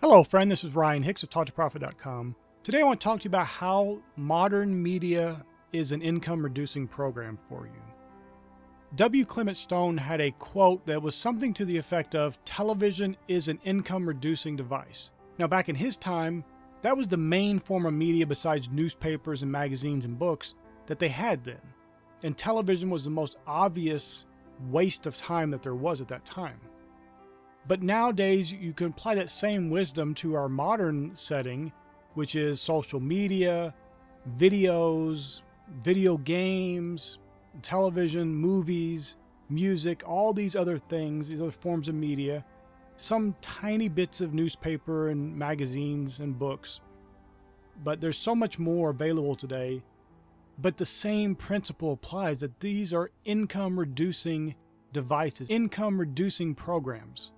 Hello, friend. This is Ryan Hicks of TaughtToProfit.com. Today, I want to talk to you about how modern media is an income reducing program for you. W. Clement Stone had a quote that was something to the effect of television is an income reducing device. Now, back in his time, that was the main form of media besides newspapers and magazines and books that they had then. And television was the most obvious waste of time that there was at that time. But nowadays, you can apply that same wisdom to our modern setting, which is social media, videos, video games, television, movies, music, all these other things, these other forms of media, some tiny bits of newspaper and magazines and books. But there's so much more available today. But the same principle applies that these are income reducing devices, income reducing programs.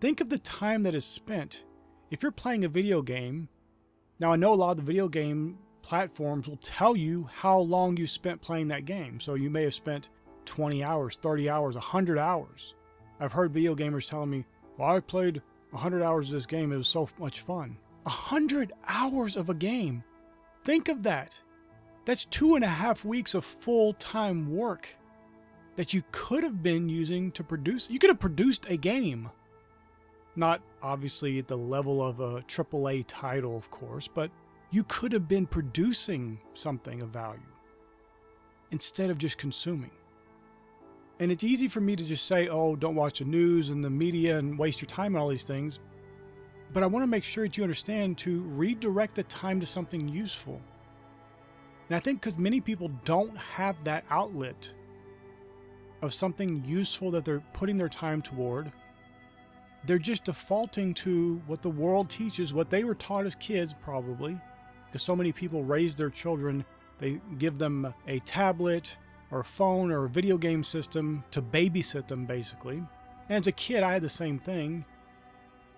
Think of the time that is spent. If you're playing a video game, now I know a lot of the video game platforms will tell you how long you spent playing that game. So you may have spent 20 hours, 30 hours, 100 hours. I've heard video gamers telling me, well, I played 100 hours of this game. It was so much fun. 100 hours of a game. Think of that. That's two and a half weeks of full time work that you could have been using to produce. You could have produced a game. Not obviously at the level of a AAA title, of course, but you could have been producing something of value instead of just consuming. And it's easy for me to just say, oh, don't watch the news and the media and waste your time on all these things. But I want to make sure that you understand to redirect the time to something useful. And I think because many people don't have that outlet of something useful that they're putting their time toward, they're just defaulting to what the world teaches, what they were taught as kids, probably, because so many people raise their children, they give them a tablet or a phone or a video game system to babysit them, basically. And as a kid, I had the same thing.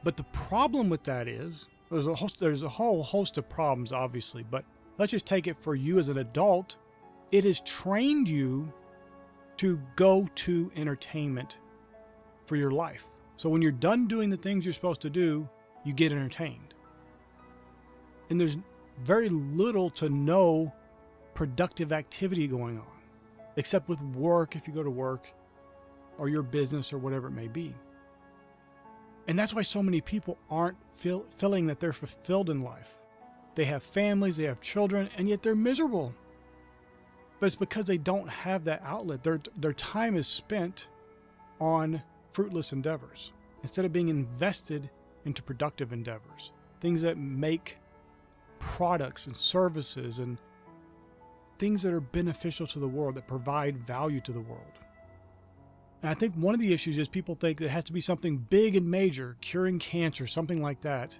But the problem with that is there's a host, there's a whole host of problems, obviously. But let's just take it for you as an adult. It has trained you to go to entertainment for your life. So when you're done doing the things you're supposed to do, you get entertained. And there's very little to no productive activity going on, except with work if you go to work or your business or whatever it may be. And that's why so many people aren't feel, feeling that they're fulfilled in life. They have families, they have children, and yet they're miserable. But it's because they don't have that outlet. Their, their time is spent on fruitless endeavors instead of being invested into productive endeavors, things that make products and services and things that are beneficial to the world, that provide value to the world. And I think one of the issues is people think it has to be something big and major, curing cancer, something like that.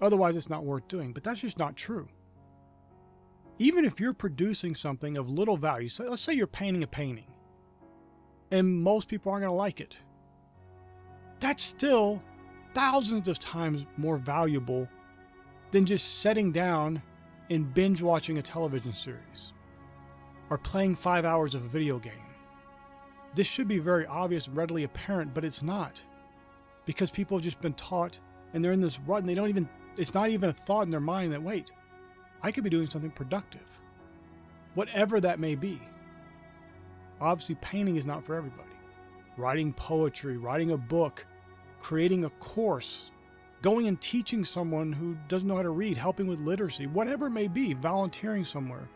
Otherwise, it's not worth doing. But that's just not true. Even if you're producing something of little value, so let's say you're painting a painting, and most people aren't going to like it, that's still thousands of times more valuable than just setting down and binge watching a television series or playing five hours of a video game. This should be very obvious, readily apparent, but it's not. Because people have just been taught and they're in this rut and they don't even, it's not even a thought in their mind that, wait, I could be doing something productive. Whatever that may be. Obviously, painting is not for everybody. Writing poetry, writing a book, creating a course, going and teaching someone who doesn't know how to read, helping with literacy, whatever it may be, volunteering somewhere,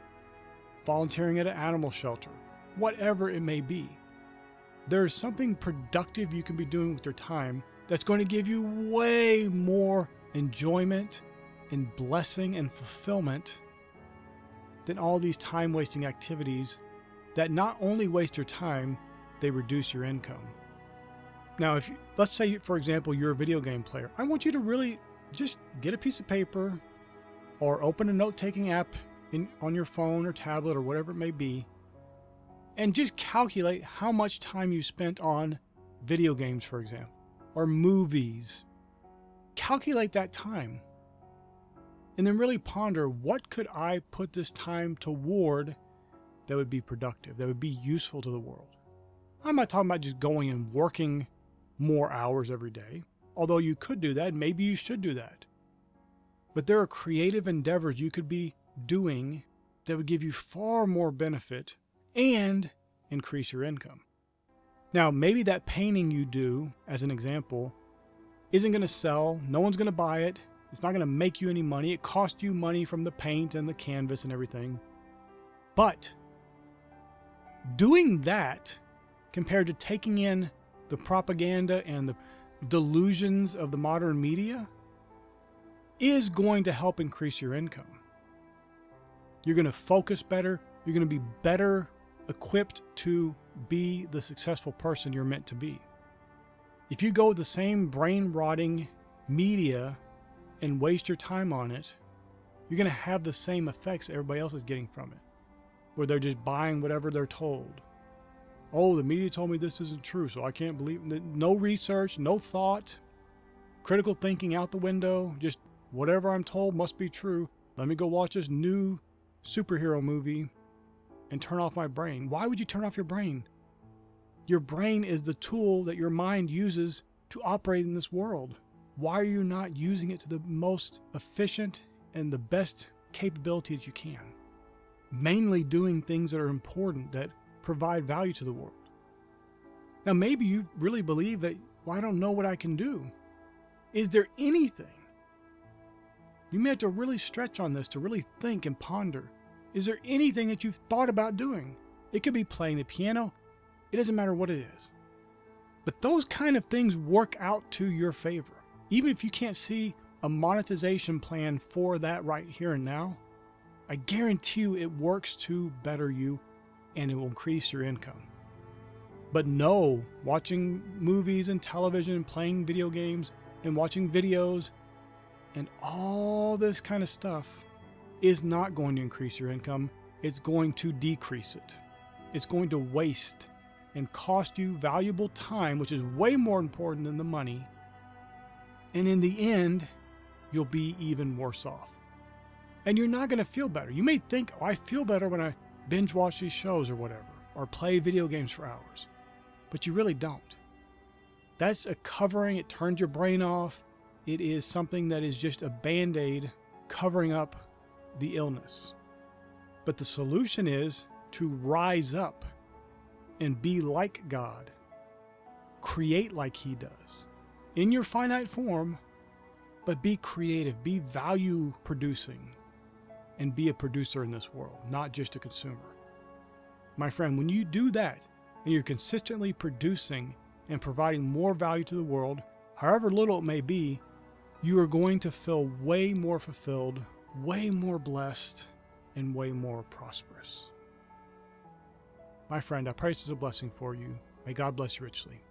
volunteering at an animal shelter, whatever it may be. There's something productive you can be doing with your time that's going to give you way more enjoyment and blessing and fulfillment than all these time wasting activities that not only waste your time, they reduce your income. Now, if you, let's say, for example, you're a video game player, I want you to really just get a piece of paper or open a note taking app in, on your phone or tablet or whatever it may be and just calculate how much time you spent on video games, for example, or movies. Calculate that time and then really ponder what could I put this time toward that would be productive, that would be useful to the world. I'm not talking about just going and working more hours every day. although you could do that, maybe you should do that. But there are creative endeavors you could be doing that would give you far more benefit and increase your income. Now, maybe that painting you do, as an example, isn't going to sell. No one's going to buy it. It's not going to make you any money. It costs you money from the paint and the canvas and everything. But doing that compared to taking in the propaganda and the delusions of the modern media is going to help increase your income. You're going to focus better. You're going to be better equipped to be the successful person you're meant to be. If you go with the same brain rotting media and waste your time on it, you're going to have the same effects everybody else is getting from it, where they're just buying whatever they're told. Oh, the media told me this isn't true, so I can't believe. No research, no thought, critical thinking out the window, just whatever I'm told must be true. Let me go watch this new superhero movie and turn off my brain. Why would you turn off your brain? Your brain is the tool that your mind uses to operate in this world. Why are you not using it to the most efficient and the best capability that you can? Mainly doing things that are important that provide value to the world. Now, maybe you really believe that, well, I don't know what I can do. Is there anything? You may have to really stretch on this to really think and ponder. Is there anything that you've thought about doing? It could be playing the piano, it doesn't matter what it is. But those kind of things work out to your favor. Even if you can't see a monetization plan for that right here and now, I guarantee you it works to better you and it will increase your income. But no, watching movies and television playing video games and watching videos and all this kind of stuff is not going to increase your income. It's going to decrease it. It's going to waste and cost you valuable time, which is way more important than the money. And in the end, you'll be even worse off. And you're not going to feel better. You may think, oh, I feel better when I binge watch these shows or whatever, or play video games for hours. But you really don't. That's a covering, it turns your brain off. It is something that is just a band aid covering up the illness. But the solution is to rise up and be like God. Create like He does in your finite form, but be creative, be value producing, and be a producer in this world, not just a consumer. My friend, when you do that and you're consistently producing and providing more value to the world, however little it may be, you are going to feel way more fulfilled, way more blessed, and way more prosperous. My friend, I pray this is a blessing for you. May God bless you richly.